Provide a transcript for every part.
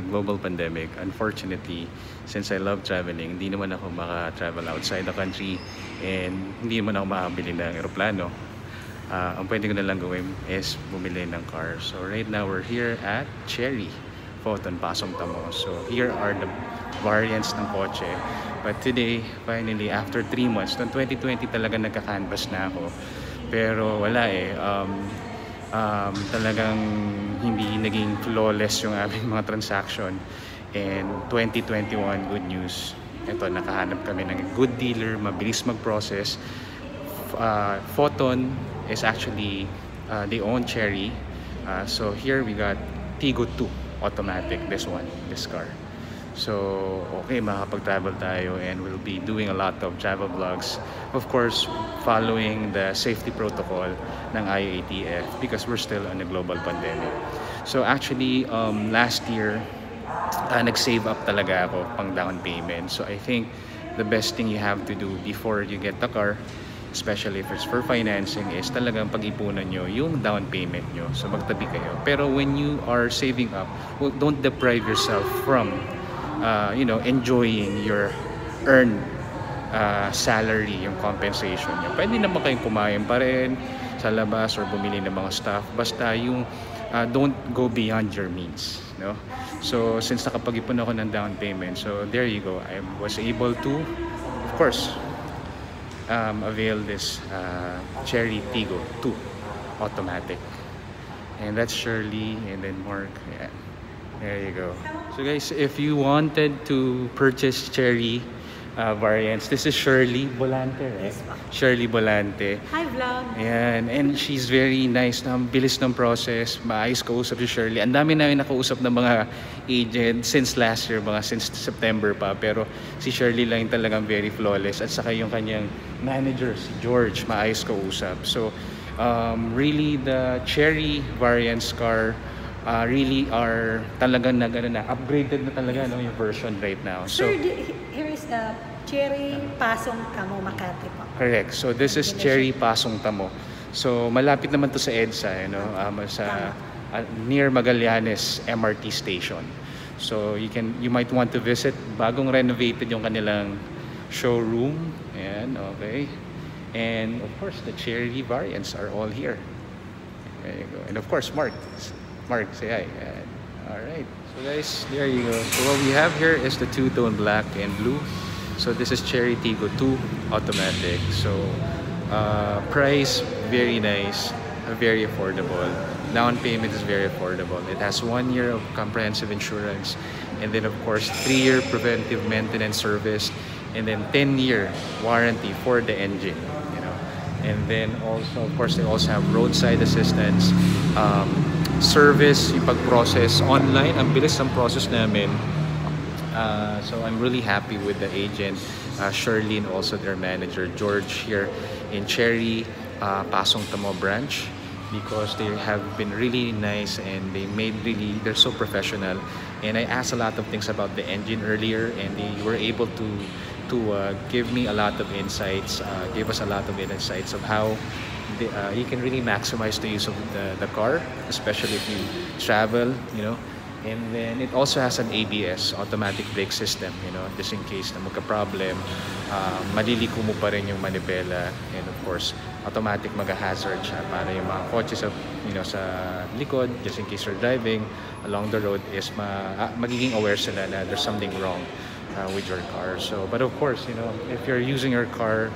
global pandemic. Unfortunately, since I love traveling, hindi naman ako maka-travel outside the country and hindi naman ako makabili ng aeroplano. Uh, ang pwede ko na lang gawin is bumili ng car. So right now, we're here at Cherry Photon Pasong Tamo. So here are the variants ng kotse. But today, finally, after 3 months, noong 2020 talaga nagka-canvas na ako. Pero wala eh. Um, um, talagang hindi naging flawless yung aming mga transaction. And 2021, good news. Ito, nakahanap kami ng good dealer, mabilis mag-process. Uh, Photon is actually, uh, they own Cherry. Uh, so here we got Tigo 2 automatic, this one, this car. So, okay, makakapag-travel tayo and we'll be doing a lot of travel vlogs. Of course, following the safety protocol ng IATF because we're still on a global pandemic. So actually, um, last year, uh, nag-save up talaga ako pang down payment. So I think the best thing you have to do before you get the car especially if it's for financing is talagang pag-ipunan nyo yung down payment nyo so magtabi kayo pero when you are saving up well, don't deprive yourself from uh, you know, enjoying your earned uh, salary, yung compensation nyo. Pwede naman kayong kumain pa rin sa labas or bumili ng mga stuff. Basta yung uh, don't go beyond your means. No? So, since nakapag-ipon ako ng down payment, so there you go. I was able to, of course, um, avail this uh, Cherry Tigo 2 automatic. And that's Shirley and then Mark. Yeah. There you go. So guys, if you wanted to purchase cherry uh, variants, this is Shirley Bolante, right? Yes, Shirley Bolante. Hi, vlog. Ayan. And she's very nice. Na, bilis ng process. Maayos kausap si Shirley. Ang dami namin nakausap ng mga agent since last year, mga since September pa. Pero si Shirley lang talagang very flawless. At saka yung kanyang manager, si George, maayos kausap. So, um, really the cherry variants car uh, really are talagang nag ano na upgraded na talaga no yung version right now. So Sir, here is the Cherry Pasong Tamo Makati po. Correct. So this is Cherry Pasong Tamo. So malapit naman to sa EDSA, you know, um, sa uh, near Magallanes MRT station. So you can you might want to visit bagong renovated yung kanilang showroom. Ayan, okay. And of course, the cherry variants are all here. There you go. And of course, Mark, Mark, say hi. Alright. So guys, there you go. So what we have here is the two-tone black and blue. So this is Cherry Tigo 2 automatic. So uh, price, very nice, very affordable. Down payment is very affordable. It has one year of comprehensive insurance and then of course three-year preventive maintenance service and then 10-year warranty for the engine. You know, and then also of course they also have roadside assistance. Um, service, yung pag-process online. Ang bilis ng process namin. Uh, so I'm really happy with the agent, uh, Shirley, and also their manager, George, here in Cherry, uh, Pasong Tamo branch because they have been really nice and they made really, they're so professional. And I asked a lot of things about the engine earlier and they were able to to uh, give me a lot of insights, uh, give us a lot of insights of how the, uh, you can really maximize the use of the, the car, especially if you travel, you know. And then it also has an ABS, automatic brake system, you know, just in case na magka-problem, uh, maliliko mo pa rin yung manibela. And of course, automatic mag-hazard siya para yung mga kotse sa, you know, sa likod, just in case you're driving along the road, is ma ah, magiging aware sila na there's something wrong uh, with your car. So, but of course, you know, if you're using your car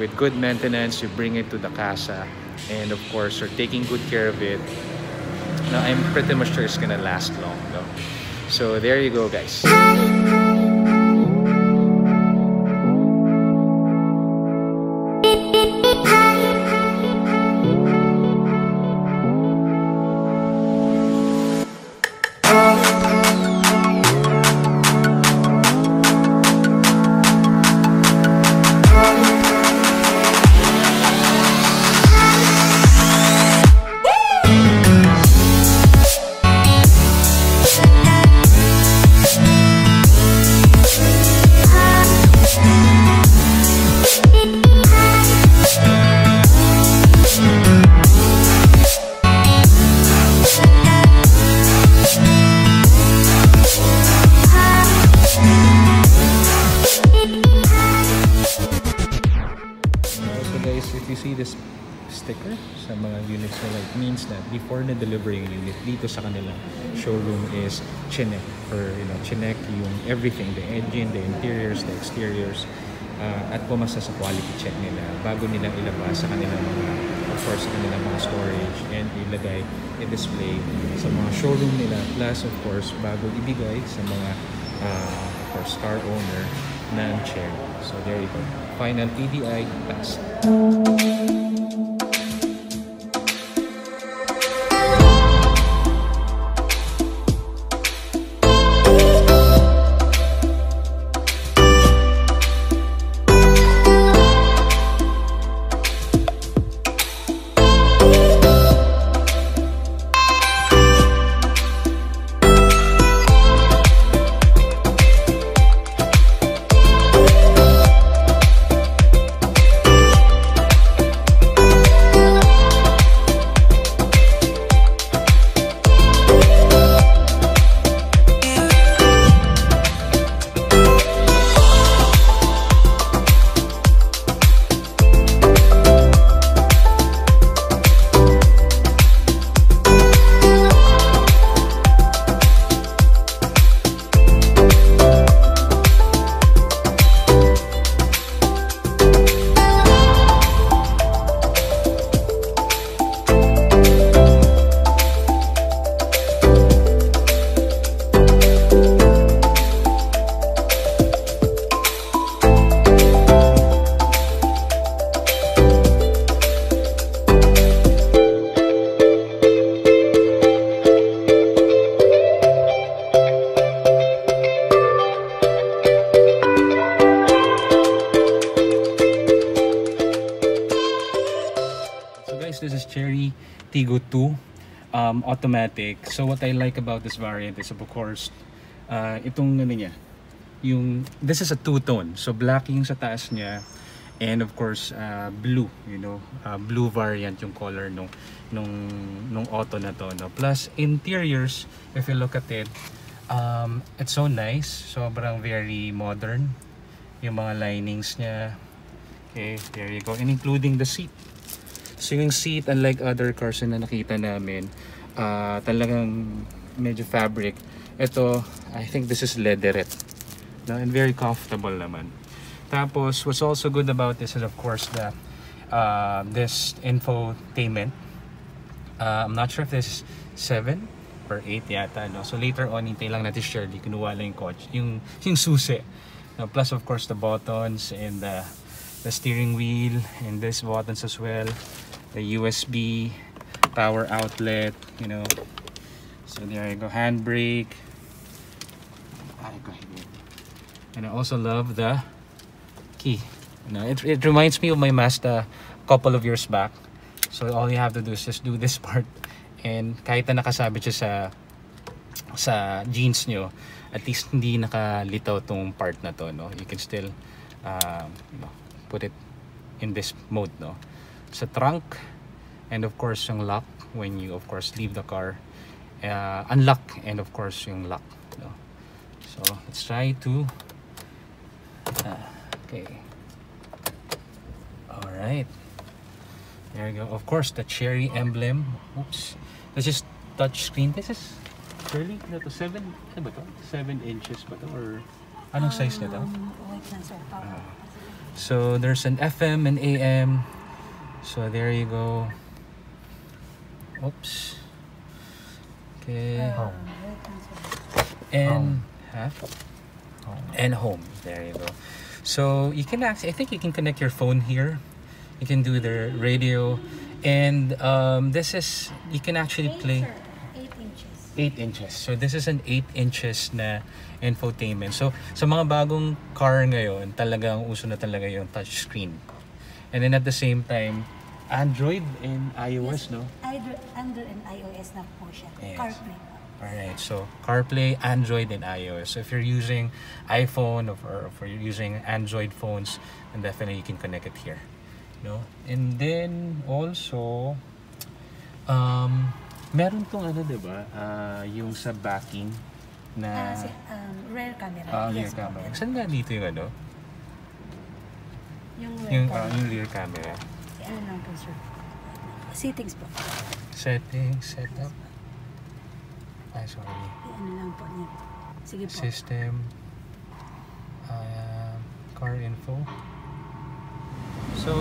with good maintenance, you bring it to the casa, and of course, you're taking good care of it. Now, I'm pretty much sure it's gonna last long, no? So there you go, guys. Sticker sa mga units nila. It means that before na deliver yung unit dito sa kanila showroom is chinek or you know, chinek yung everything, the engine, the interiors, the exteriors uh, at pumasa sa quality check nila bago nila ilabas sa kanilang mga of course sa kanilang mga storage and ilagay i-display sa mga showroom nila plus of course bago ibigay sa mga uh, of course car owner ng chair. So there you go. Final PDI pass. Tigo 2 um, automatic. So what I like about this variant is of course uh, itong ano niya, yung this is a two-tone. So black yung sa taas niya and of course uh, blue, you know, uh, blue variant yung color nung nung nung auto na to, no. Plus interiors, if you look at it, um, it's so nice, sobrang very modern yung mga linings niya. Okay, there you go. And including the seat. So yung seat, unlike other cars na nakita namin, ah talagang medyo fabric. Ito, I think this is leatherette. No? And very comfortable naman. Tapos, what's also good about this is of course the uh, this infotainment. Uh, I'm not sure if this is 7 or 8 yata. No? So later on, hintay lang natin Shirley, kinuha lang yung coach, yung, yung susi. No? Plus of course the buttons and the, the steering wheel and this buttons as well. The USB power outlet, you know. So there you go, handbrake. I go here. And I also love the key. You know, it, it reminds me of my Mazda a couple of years back. So all you have to do is just do this part and kahit na nakasabit siya sa sa jeans nyo, at least hindi nakalitaw tong part na to, no? You can still uh, you know, put it in this mode, no? Sa trunk and of course yung lock when you of course leave the car. Uh, unlock and of course yung lock, no? So, let's try to uh, okay. All right. There you go. Of course, the cherry emblem. Oops. This is touch screen. This is Surely, ano to? 7, ano ba to? 7 inches ba to? Or anong size nito? Um, wait lang sir. Ah. So, there's an FM and AM. So, there you go. Oops. Okay. Um, wait lang sir. And? And home. There you go. So, you can actually, I think you can connect your phone here. You can do the radio. And um, this is, you can actually Eight, play. sir. Eight inches. 8 inches. So this is an 8 inches na infotainment. So sa mga bagong car ngayon, talagang uso na talaga yung touchscreen. And then at the same time, Android and iOS, no? Android, Android and iOS na po siya. Yes. CarPlay. Alright, so CarPlay, Android, and iOS. So if you're using iPhone or, if you're using Android phones, then definitely you can connect it here. No? And then also, um, meron tong ano, di ba? Ah, yung sa backing na... Ah, si, um, rear camera. Ah, rear Yes po, camera. Saan nga dito yung ano? Yung rear Yung, camera. ah, yung rear camera. Ano lang po sir. Settings po. Settings, setup. Ay, sorry. Ano lang po niya. Sige po. System. Uh, car info. So,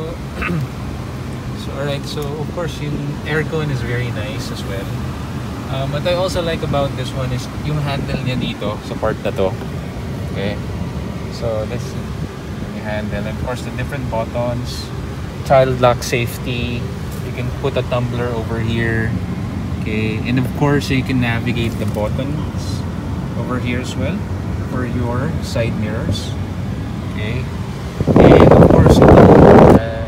so alright. So of course, yung aircon is very nice as well. Um, what I also like about this one is yung handle niya dito sa part na to. Okay. So yung handle. And of course, the different buttons. Child lock safety. You can put a tumbler over here. Okay. And of course, you can navigate the buttons over here as well for your side mirrors. Okay. And of course, uh,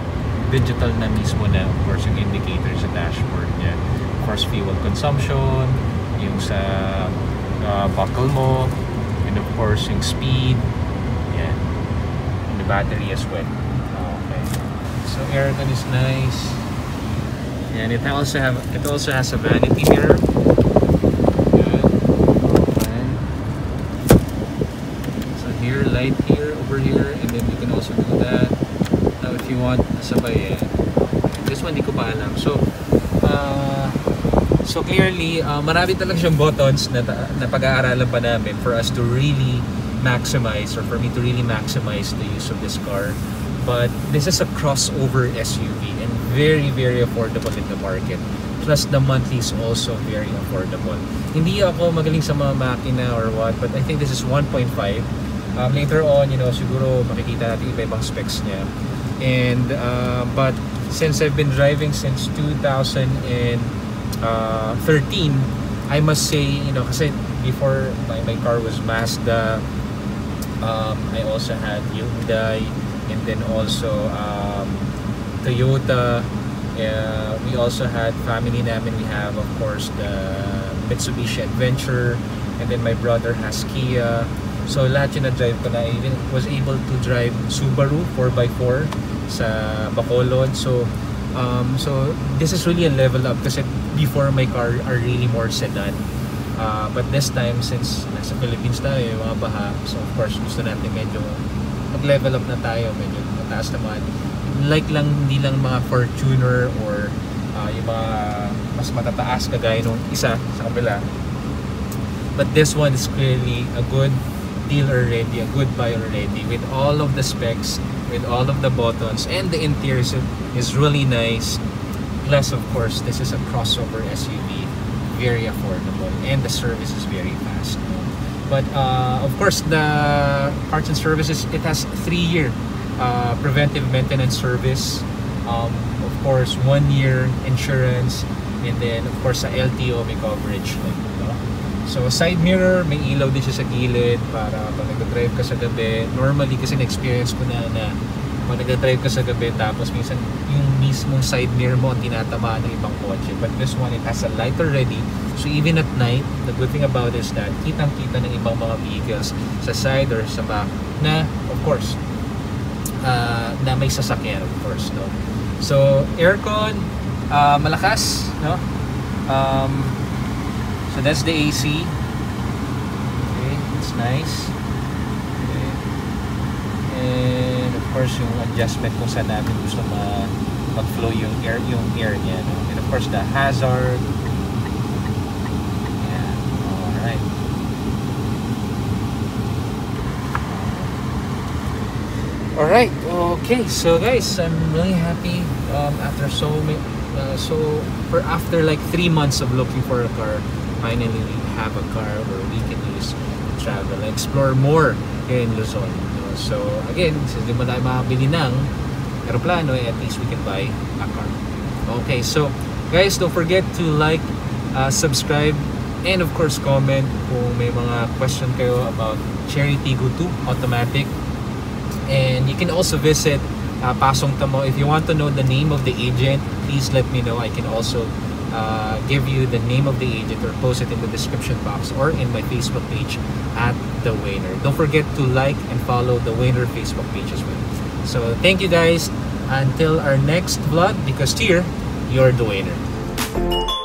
digital na mismo na of course yung indicator sa dashboard niya. Of course, fuel consumption, yung sa uh, buckle mo, and of course, yung speed, battery as well. Okay. So, aircon is nice. And it also have it also has a vanity mirror. Okay. So here, light here, over here, and then you can also do that. Now if you want, sabay yan. This one, di ko pa alam. So, uh, so clearly, uh, marami talaga siyang buttons na, na pag-aaralan pa namin for us to really maximize or for me to really maximize the use of this car. But this is a crossover SUV and very, very affordable in the market. Plus, the monthly is also very affordable. Hindi ako magaling sa mga makina or what, but I think this is 1.5. Um, later on, you know, siguro makikita natin iba-ibang specs niya. And, uh, but since I've been driving since 2013, I must say, you know, kasi before my, my car was Mazda, um, I also had Hyundai, and then also um, Toyota. Uh, we also had family namin. We have, of course, the Mitsubishi Adventure, and then my brother has Kia. So lahat yung na-drive ko na. Even was able to drive Subaru 4x4 sa Bacolod. So um, so this is really a level up kasi before my car are really more sedan. Uh, but this time, since nasa Philippines tayo, yung mga baha, so of course gusto natin medyo mag-level up na tayo, medyo mataas naman. Like lang, hindi lang mga Fortuner or uh, yung mga mas matataas kagaya nung isa sa kabila. But this one is clearly a good deal already, a good buy already with all of the specs, with all of the buttons, and the interior is, is really nice. Plus, of course, this is a crossover SUV, very affordable, and the service is very fast. But uh, of course, the parts and services it has three-year uh, preventive maintenance service. Um, of course, one-year insurance, and then of course sa LTO may coverage. Like, no? So side mirror, may ilaw din siya sa gilid para pag nagdadrive ka sa gabi. Normally kasi na-experience ko na na pag nagdadrive ka sa gabi tapos minsan yung mismong side mirror mo tinatamaan ng ibang kotse. But this one, it has a light already. So even at night, the good thing about is that kitang-kita ng ibang mga vehicles sa side or sa back na, of course, uh, na may sasakyan, of course. No? So, aircon, uh, malakas, no? Um, so that's the AC. Okay, it's nice. Course, yung adjustment kung saan natin gusto ma mag-flow yung air yung air niya. No? And of course, the hazard. Yeah. Alright. Alright, okay. So guys, I'm really happy um, after so uh, so for after like three months of looking for a car, finally we have a car where we can use travel, explore more here in Luzon. So again, since di mo tayo makabili ng aeroplano, eh, at least we can buy a car. Okay, so guys, don't forget to like, uh, subscribe, and of course comment kung may mga question kayo about Cherry Tiggo 2 automatic and you can also visit uh, Pasong Tamo. If you want to know the name of the agent, please let me know. I can also uh, give you the name of the agent or post it in the description box or in my Facebook page at The Wayner. Don't forget to like and follow The Wayner Facebook page as well. So thank you guys. Until our next vlog, because here, you're The Wayner.